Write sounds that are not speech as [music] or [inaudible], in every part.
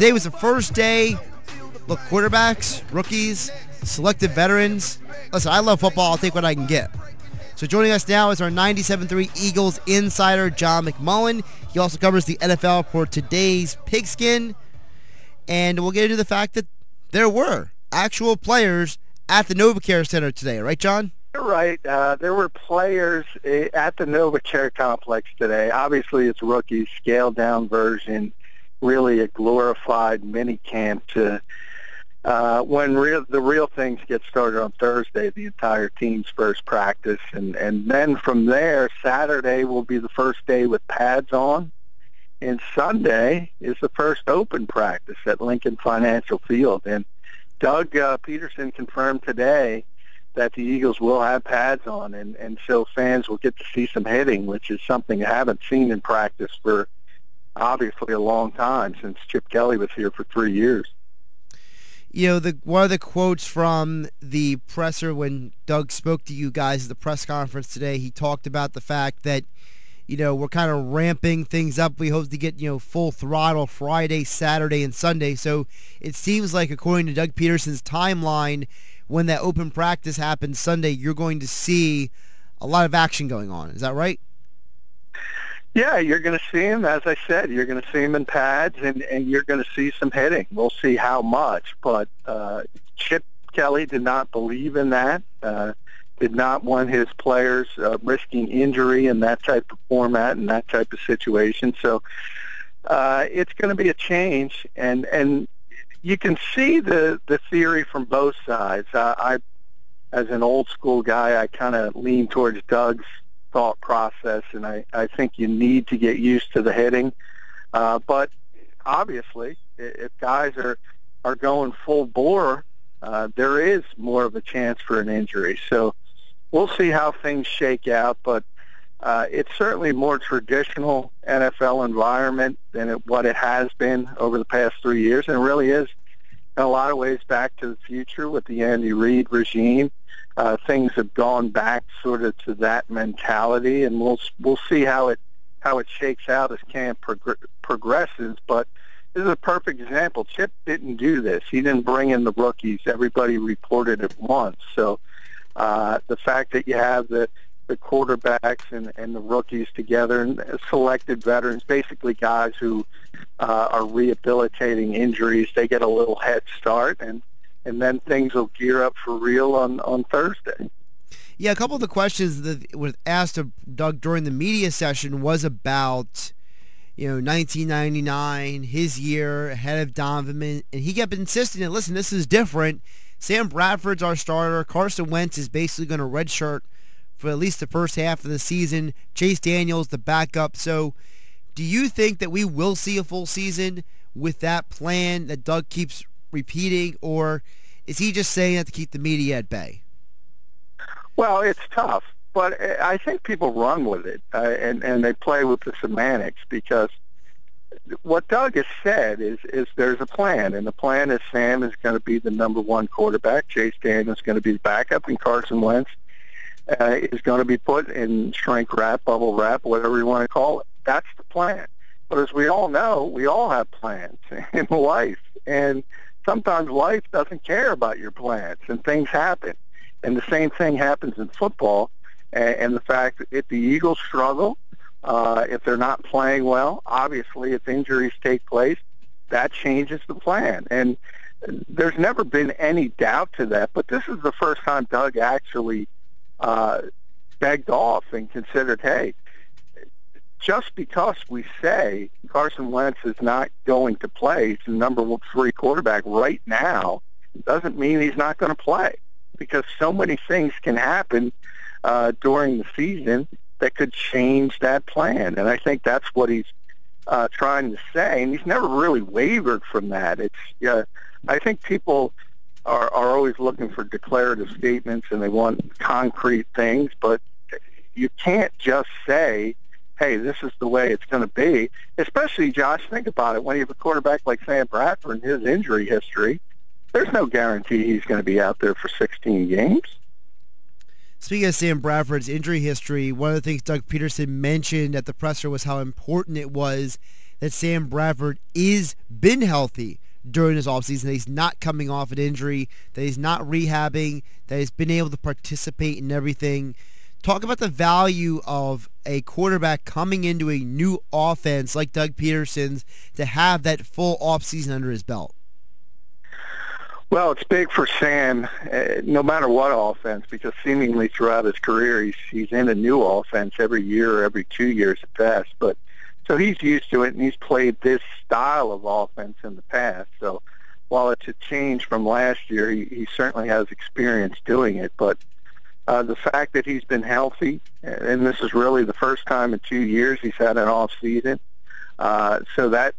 Today was the first day. Look, quarterbacks, rookies, selected veterans. Listen, I love football. I'll take what I can get. So joining us now is our 97.3 Eagles insider, John McMullen. He also covers the NFL for today's Pigskin. And we'll get into the fact that there were actual players at the NovaCare Center today, right, John? You're right. Uh, there were players eh, at the NovaCare complex today. Obviously, it's rookies, scaled down version, really a glorified mini camp to uh, when real, the real things get started on Thursday, the entire team's first practice, and and then from there, Saturday will be the first day with pads on, and Sunday is the first open practice at Lincoln Financial Field. And Doug uh, Pederson confirmed today that the Eagles will have pads on, and and so fans will get to see some hitting, which is something I haven't seen in practice for obviously a long time since Chip Kelly was here for three years you know, the one of the quotes from the presser when Doug spoke to you guys at the press conference today, he talked about the fact that, you know, we're kind of ramping things up. We hope to get, you know, full throttle Friday, Saturday, and Sunday. So it seems like, according to Doug Pederson's timeline, when that open practice happens Sunday, you're going to see a lot of action going on. Is that right? Yeah, you're going to see him. As I said, you're going to see him in pads, and and you're going to see some hitting. We'll see how much, but uh, Chip Kelly did not believe in that. Uh, did not want his players uh, risking injury in that type of format and that type of situation. So uh, it's going to be a change, and and you can see the the theory from both sides. Uh, I, as an old school guy, I kind of lean towards Doug's thought process, and I, I think you need to get used to the hitting. Uh, but obviously, if guys are are going full bore, uh, there is more of a chance for an injury. So we'll see how things shake out, but uh, it's certainly more traditional NFL environment than it, what it has been over the past three years, and it really is in a lot of ways back to the future with the Andy Reid regime uh, things have gone back sort of to that mentality, and we'll we'll see how it how it shakes out as camp prog- progresses. But this is a perfect example. Chip didn't do this. He didn't bring in the rookies. Everybody reported at once. So uh, the fact that you have the the quarterbacks and, and the rookies together and selected veterans, basically guys who uh, are rehabilitating injuries, they get a little head start and and then things will gear up for real on on Thursday. Yeah, a couple of the questions that was asked of Doug during the media session was about, you know, 1999, his year ahead of Donovan, and he kept insisting that listen, this is different. Sam Bradford's our starter. Carson Wentz is basically going to redshirt for at least the first half of the season. Chase Daniels the backup. So, do you think that we will see a full season with that plan that Doug keeps repeating, or is he just saying that to keep the media at bay? Well, it's tough, but I think people run with it, uh, and and they play with the semantics because what Doug has said is is there's a plan, and the plan is Sam is going to be the number one quarterback, Chase Daniels is going to be the backup, and Carson Wentz uh, is going to be put in shrink wrap, bubble wrap, whatever you want to call it. That's the plan. But as we all know, we all have plans [laughs] in life, and sometimes life doesn't care about your plans and things happen. And the same thing happens in football. And, and the fact that if the Eagles struggle, uh, if they're not playing well, obviously if injuries take place, that changes the plan. And there's never been any doubt to that. But this is the first time Doug actually uh, begged off and considered, hey, just because we say Carson Wentz is not going to play, he's the number three quarterback right now, doesn't mean he's not going to play because so many things can happen uh, during the season that could change that plan. And I think that's what he's uh, trying to say. And he's never really wavered from that. It's, uh, I think people are, are always looking for declarative statements and they want concrete things, but you can't just say, hey, this is the way it's going to be. Especially, Josh, think about it. When you have a quarterback like Sam Bradford and his injury history, there's no guarantee he's going to be out there for 16 games. Speaking of Sam Bradford's injury history, one of the things Doug Pederson mentioned at the presser was how important it was that Sam Bradford is been healthy during his offseason, that he's not coming off an injury, that he's not rehabbing, that he's been able to participate in everything. Talk about the value of a quarterback coming into a new offense like Doug Pederson's to have that full offseason under his belt. Well, it's big for Sam, uh, no matter what offense, because seemingly throughout his career, he's he's in a new offense every year every two years at best. But so he's used to it, and he's played this style of offense in the past. So while it's a change from last year, he, he certainly has experience doing it. But uh, the fact that he's been healthy, and this is really the first time in two years he's had an off season, uh, so that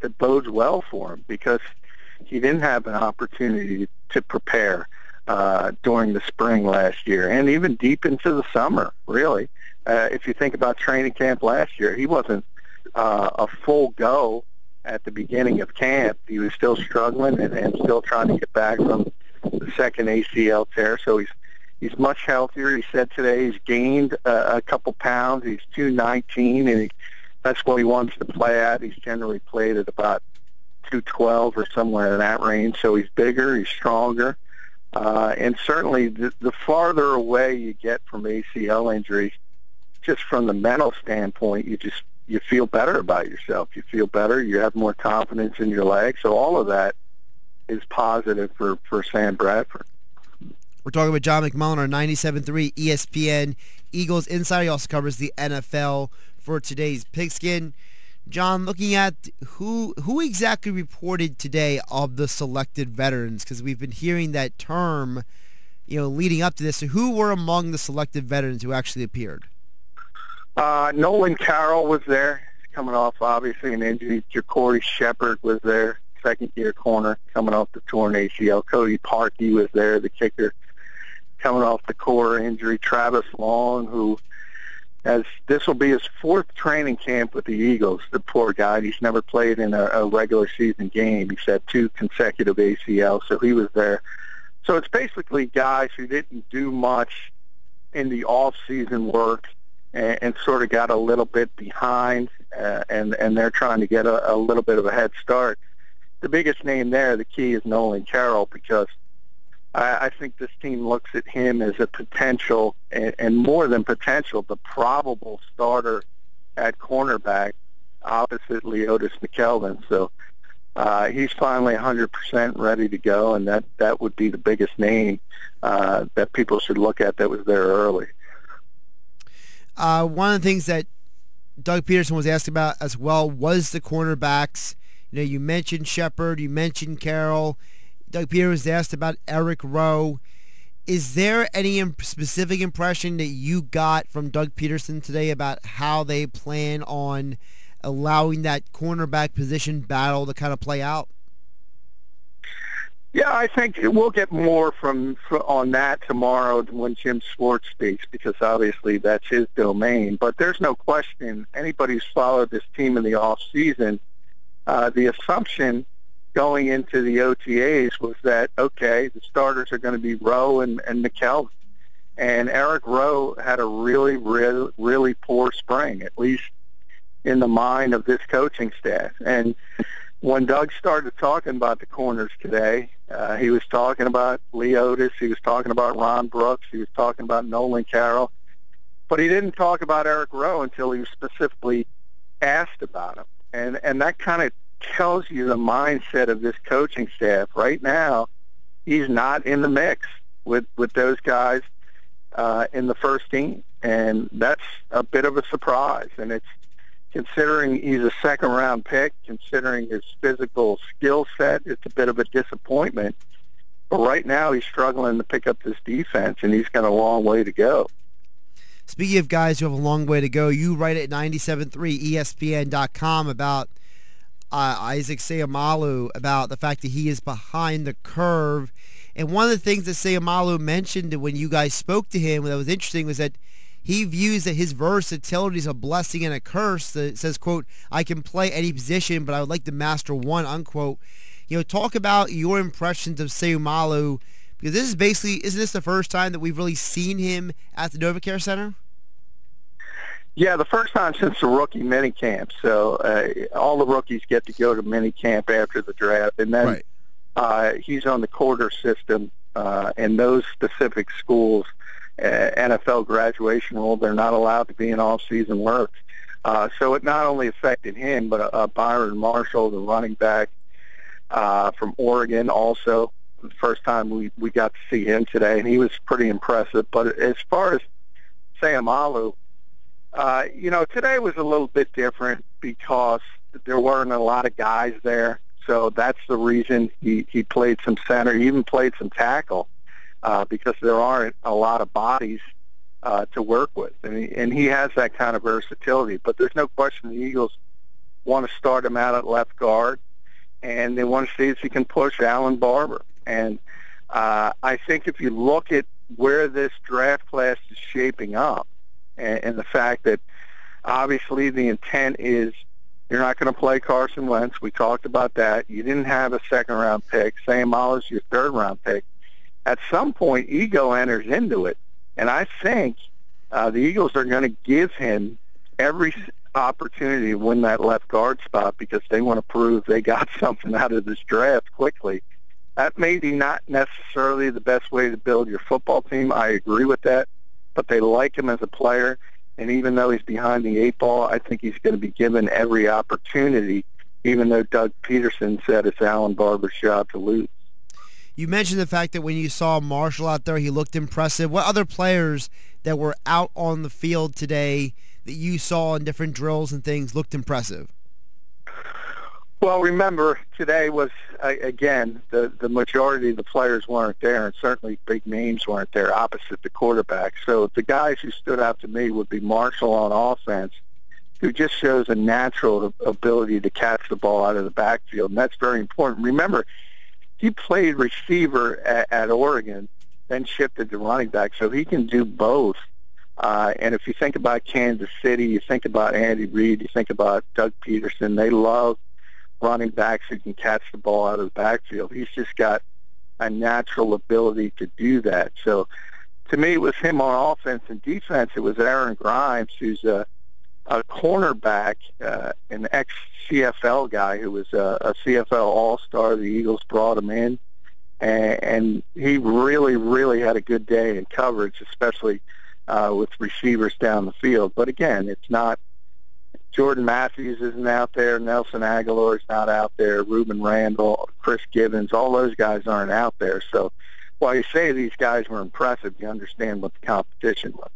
it bodes well for him because he didn't have an opportunity to prepare uh, during the spring last year and even deep into the summer, really. Uh, if you think about training camp last year, he wasn't uh, a full go at the beginning of camp. He was still struggling and, and still trying to get back from the second ACL tear. So he's he's much healthier. He said today he's gained uh, a couple pounds. He's 219, and he, that's what he wants to play at. He's generally played at about 212 or somewhere in that range. So he's bigger, he's stronger. Uh, and certainly the, the farther away you get from ACL injuries, just from the mental standpoint, you just you feel better about yourself. You feel better. You have more confidence in your legs. So all of that is positive for, for Sam Bradford. We're talking with John McMullen, our 97.3 ESPN Eagles insider. He also covers the NFL for today's pigskin. John, looking at who who exactly reported today of the selected veterans, because we've been hearing that term, you know, leading up to this. So who were among the selected veterans who actually appeared? Uh, Nolan Carroll was there, coming off obviously an injury. JaCorey Shepherd was there, second year corner, coming off the torn ACL. Cody Parkey was there, the kicker, coming off the core injury. Travis Long, who as this will be his fourth training camp with the Eagles. The poor guy, he's never played in a, a regular season game. He's had two consecutive ACL, so he was there. So it's basically guys who didn't do much in the off-season work and, and sort of got a little bit behind, uh, and and they're trying to get a, a little bit of a head start. The biggest name there, the key is Nolan Carroll because I, I think this team looks at him as a potential, and, and more than potential, the probable starter at cornerback opposite Leodis McKelvin. So uh, he's finally 100% ready to go, and that, that would be the biggest name uh, that people should look at that was there early. Uh, one of the things that Doug Pederson was asked about as well was the cornerbacks. You know, you mentioned Shepherd, you mentioned Carroll. Doug Pederson was asked about Eric Rowe. Is there any specific impression that you got from Doug Pederson today about how they plan on allowing that cornerback position battle to kind of play out? Yeah, I think we'll get more from, from on that tomorrow when Jim Schwartz speaks because obviously that's his domain. But there's no question anybody who's followed this team in the off season, uh, the assumption going into the OTAs was that okay, the starters are going to be Rowe and, and McKelvin. And Eric Rowe had a really, really, really poor spring, at least in the mind of this coaching staff. And when Doug started talking about the corners today, uh, he was talking about Leodis. he was talking about Ron Brooks, he was talking about Nolan Carroll, but he didn't talk about Eric Rowe until he was specifically asked about him. And and that kind of tells you the mindset of this coaching staff. Right now, he's not in the mix with with those guys uh, in the first team, and that's a bit of a surprise. And it's considering he's a second round pick, considering his physical skill set, it's a bit of a disappointment. But right now, he's struggling to pick up this defense, and he's got a long way to go. Speaking of guys who have a long way to go, you write at 973ESPN.com about uh, Isaac Seumalo about the fact that he is behind the curve. And one of the things that Seumalo mentioned when you guys spoke to him that was interesting was that he views that his versatility is a blessing and a curse. That says, quote, I can play any position, but I would like to master one, unquote. You know, talk about your impressions of Seumalo, because this is basically, isn't this the first time that we've really seen him at the NovaCare Center? Yeah, the first time since the rookie minicamp. So uh, all the rookies get to go to minicamp after the draft, and then right. uh, he's on the quarter system. Uh, and those specific schools, NFL graduation rule, they're not allowed to be in off-season work. Uh, so it not only affected him, but uh, Byron Marshall, the running back uh, from Oregon, also the first time we we got to see him today, and he was pretty impressive. But as far as Seumalo, uh, you know, today was a little bit different because there weren't a lot of guys there. So that's the reason he, he played some center. He even played some tackle uh, because there aren't a lot of bodies uh, to work with. And he, and he has that kind of versatility. But there's no question the Eagles want to start him out at left guard, and they want to see if he can push Allen Barbre. And uh, I think if you look at where this draft class is shaping up, and, and the fact that obviously the intent is you're not going to play Carson Wentz. We talked about that. You didn't have a second round pick. Seumalo's your third round pick. At some point, ego enters into it, and I think uh, the Eagles are going to give him every opportunity to win that left guard spot because they want to prove they got [laughs] something out of this draft quickly. That may be not necessarily the best way to build your football team. I agree with that, but they like him as a player. And even though he's behind the eight ball, I think he's going to be given every opportunity, even though Doug Pederson said it's Allen Barbre's job to lose. You mentioned the fact that when you saw Marshall out there, he looked impressive. What other players that were out on the field today that you saw in different drills and things looked impressive? Well, remember today was again the the majority of the players weren't there, and certainly big names weren't there opposite the quarterback. So the guys who stood out to me would be Marshall on offense, who just shows a natural ability to catch the ball out of the backfield, and that's very important. Remember, he played receiver at, at Oregon, then shifted to running back, so he can do both. Uh, and if you think about Kansas City, you think about Andy Reid, you think about Doug Pederson, they love running backs who can catch the ball out of the backfield. He's just got a natural ability to do that. So to me, it was him on offense and defense. It was Aaron Grymes, who's a, a cornerback, uh, an ex-CFL guy who was a, a CFL All-Star. The Eagles brought him in, and, and he really, really had a good day in coverage, especially uh, with receivers down the field. But again, it's not Jordan Matthews isn't out there. Nelson Agholor is not out there. Rueben Randle, Chris Givens, all those guys aren't out there. So while you say these guys were impressive, you understand what the competition was.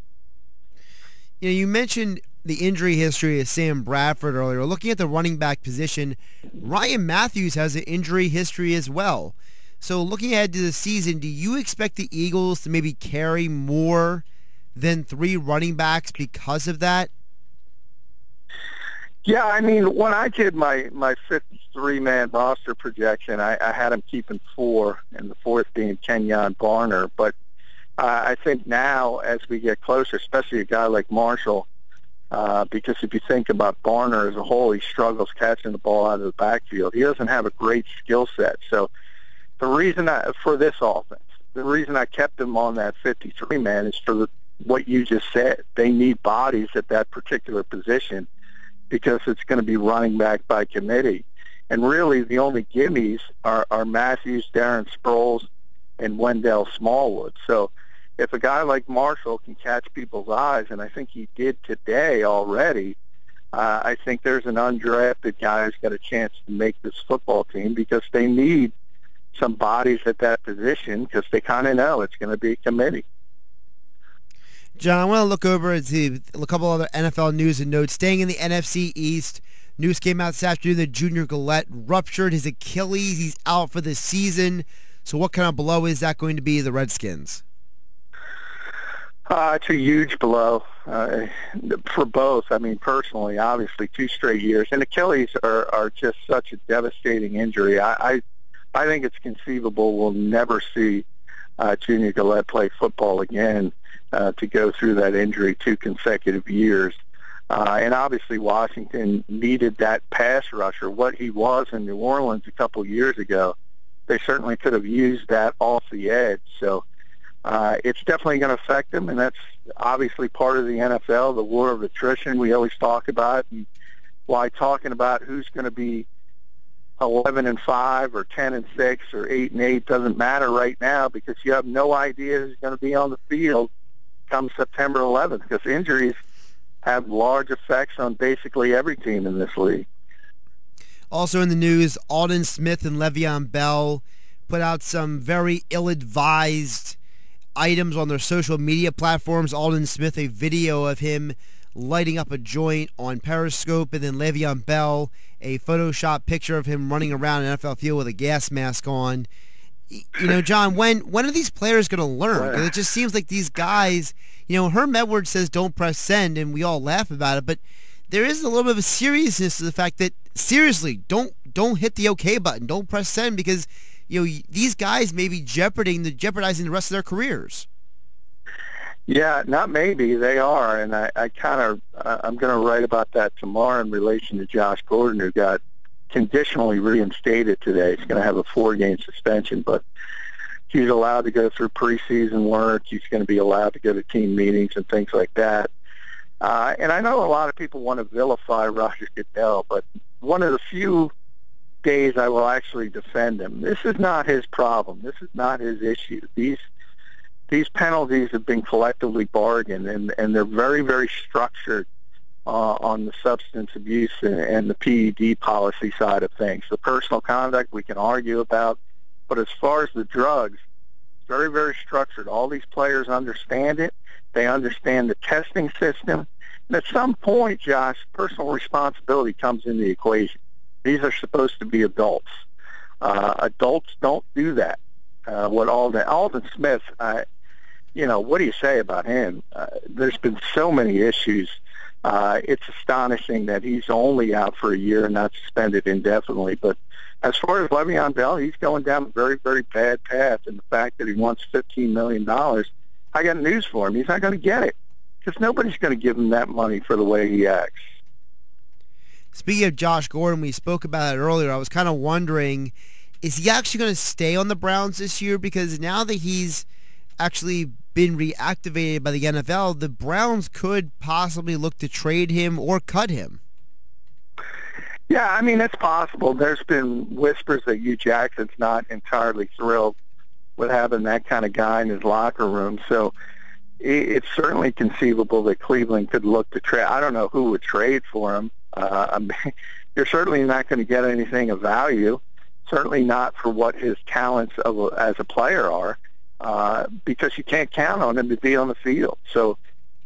You know, you mentioned the injury history of Sam Bradford earlier. Looking at the running back position, Ryan Mathews has an injury history as well. So looking ahead to the season, do you expect the Eagles to maybe carry more than three running backs because of that? Yeah, I mean, when I did my my 53 man roster projection, I, I had him keeping four, and the fourth being Kenjon Barner. But uh, I think now, as we get closer, especially a guy like Marshall, uh, because if you think about Barner as a whole, he struggles catching the ball out of the backfield. He doesn't have a great skill set. So the reason I, for this offense, the reason I kept him on that 53 man is for what you just said. They need bodies at that particular position because it's going to be running back by committee. And really, the only gimmies are, are Mathews, Darren Sproles, and Wendell Smallwood. So if a guy like Marshall can catch people's eyes, and I think he did today already, uh, I think there's an undrafted guy who's got a chance to make this football team because they need some bodies at that position because they kind of know it's going to be a committee. John, I want to look over at a couple other NFL news and notes. Staying in the NFC East, news came out this afternoon that Junior Galette ruptured his Achilles. He's out for the season. So what kind of blow is that going to be the Redskins? Uh, it's a huge blow uh, for both. I mean, personally, obviously, two straight years, and Achilles are, are just such a devastating injury. I, I, I think it's conceivable we'll never see uh, Junior Galette play football again uh, to go through that injury two consecutive years. Uh, and obviously Washington needed that pass rusher. What he was in New Orleans a couple years ago, they certainly could have used that off the edge. So uh, it's definitely going to affect them, and that's obviously part of the NFL, the war of attrition we always talk about, and why talking about who's going to be 11 and 5 or 10 and 6 or 8 and 8 doesn't matter right now because you have no idea who's going to be on the field come September 11th because injuries have large effects on basically every team in this league. Also in the news, Aldon Smith and Le'Veon Bell put out some very ill-advised items on their social media platforms. Aldon Smith, a video of him lighting up a joint on Periscope, and then Le'Veon Bell, a Photoshop picture of him running around an NFL field with a gas mask on. You know, John, [laughs] when when are these players going to learn? Because it just seems like these guys, you know, Herm Edwards says don't press send, and we all laugh about it, but there is a little bit of a seriousness to the fact that seriously, don't don't hit the OK button, don't press send because you know these guys may be jeopardizing the jeopardizing the rest of their careers. Yeah, not maybe they are, and I, I kind of I'm going to write about that tomorrow in relation to Josh Gordon, who got conditionally reinstated today. He's going to have a four-game suspension, but he's allowed to go through preseason work. He's going to be allowed to go to team meetings and things like that. Uh, and I know a lot of people want to vilify Roger Goodell, but one of the few days I will actually defend him. This is not his problem. This is not his issue. These these penalties have been collectively bargained, and and they're very very structured uh, on the substance abuse and, and the PED policy side of things. The personal conduct we can argue about, but as far as the drugs, very very structured. All these players understand it. They understand the testing system. And at some point, Josh, personal responsibility comes in the equation. These are supposed to be adults. Uh, adults don't do that. Uh, what Aldon Aldon Smith, uh, you know, what do you say about him? Uh, there's been so many issues. Uh, it's astonishing that he's only out for a year and not suspended indefinitely. But as far as Le'Veon Bell, he's going down a very, very bad path. And the fact that he wants $15 million, I got news for him. He's not going to get it because nobody's going to give him that money for the way he acts. Speaking of Josh Gordon, we spoke about it earlier. I was kind of wondering, is he actually going to stay on the Browns this year? Because now that he's actually been reactivated by the NFL, the Browns could possibly look to trade him or cut him. Yeah, I mean, it's possible. There's been whispers that Hue Jackson's not entirely thrilled with having that kind of guy in his locker room. So it's certainly conceivable that Cleveland could look to trade. I don't know who would trade for him. Uh, [laughs] you're certainly not going to get anything of value. Certainly not for what his talents of as a player are, uh, because you can't count on him to be on the field. So,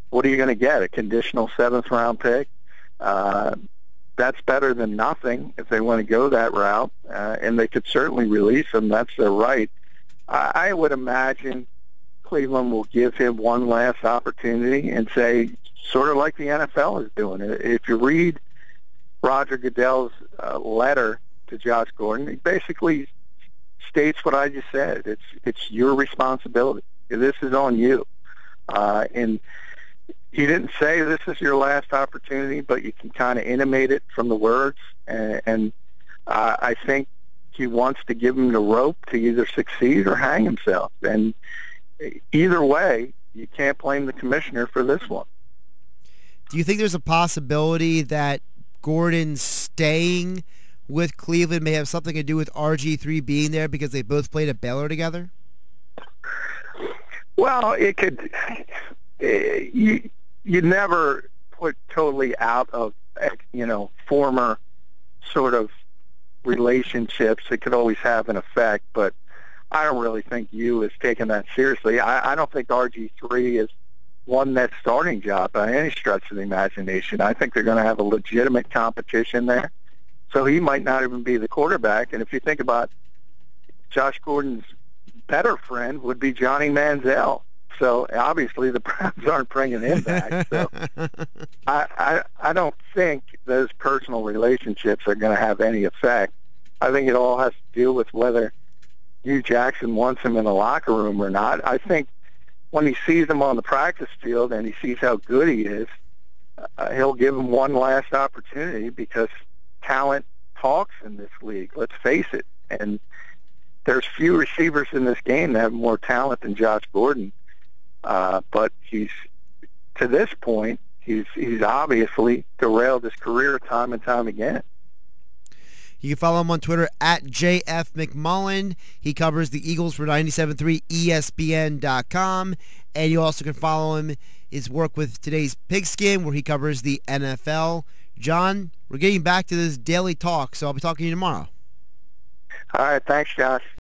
what are you going to get? A conditional seventh round pick? Uh, that's better than nothing if they want to go that route, uh, and they could certainly release him. That's their right. I, I would imagine Cleveland will give him one last opportunity and say, sort of like the NFL is doing. If you read Roger Goodell's uh, letter to Josh Gordon, he basically states what I just said. It's it's your responsibility. This is on you. Uh, and he didn't say this is your last opportunity, but you can kind of intimate it from the words. And, and uh, I think he wants to give him the rope to either succeed or hang himself. And either way, you can't blame the commissioner for this one. Do you think there's a possibility that Gordon staying with Cleveland may have something to do with RG3 being there because they both played at Baylor together? Well, it could. Eh, you you never put totally out of you know former sort of relationships. It could always have an effect, but I don't really think Hue is taking that seriously. I, I don't think RG3 is won that starting job by any stretch of the imagination. I think they're going to have a legitimate competition there. So he might not even be the quarterback. And if you think about Josh Gordon's better friend would be Johnny Manziel. So obviously the [laughs] Browns aren't bringing him back. So [laughs] I, I I don't think those personal relationships are going to have any effect. I think it all has to do with whether Hue Jackson wants him in the locker room or not. I think when he sees him on the practice field and he sees how good he is, uh, he'll give him one last opportunity because talent talks in this league. Let's face it. And there's few receivers in this game that have more talent than Josh Gordon. Uh, but he's to this point, he's he's obviously derailed his career time and time again. You can follow him on Twitter at JF McMullen. He covers the Eagles for 97.3 ESPN.com. And you also can follow him, his work with today's Pigskin, where he covers the NFL. John, we're getting back to this daily talk, so I'll be talking to you tomorrow. All right. Thanks, Josh.